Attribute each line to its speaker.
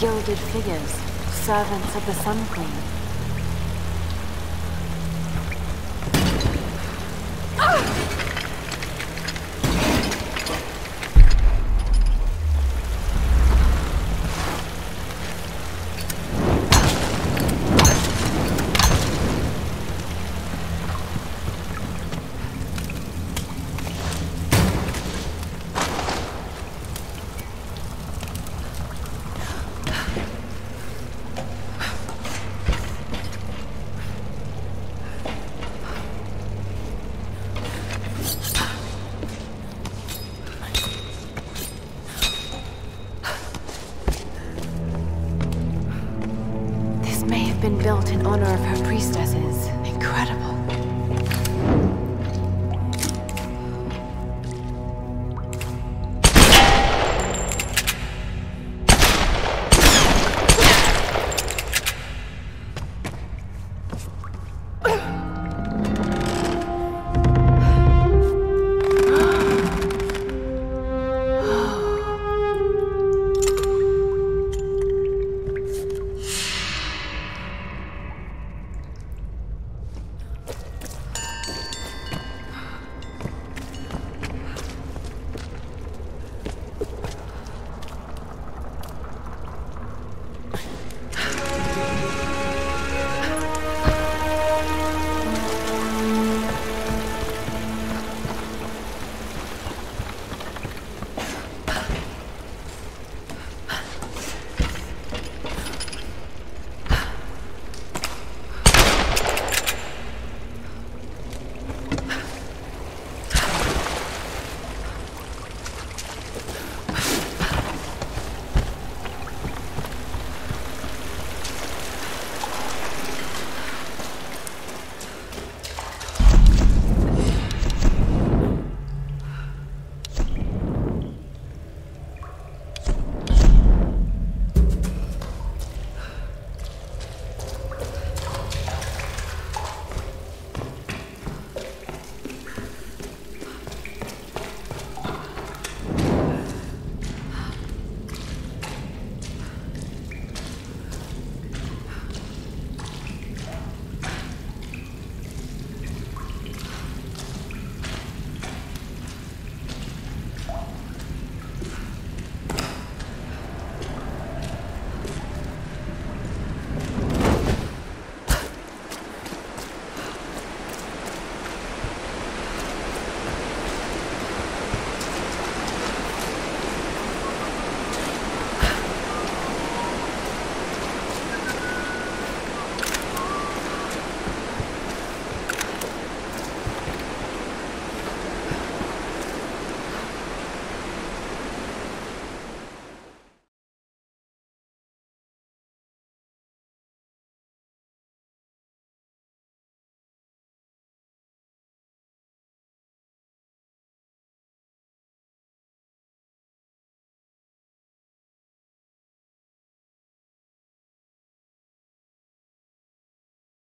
Speaker 1: Gilded figures. Servants of the Sun Queen. Been built in honor of her priestesses. Incredible.